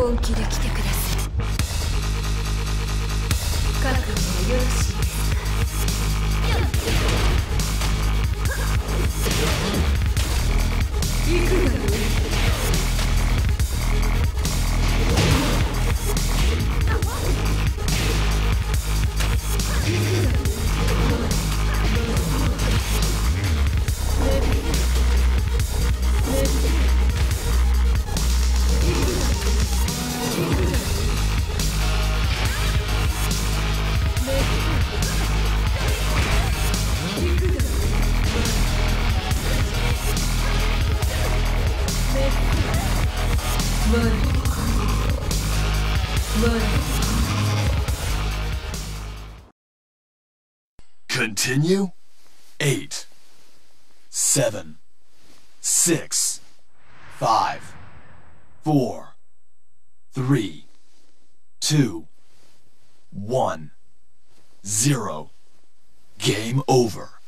本気で来てください。覚悟はよろしいです行 Continue? Eight, seven, six, five, four, three, two, one, zero. Game over.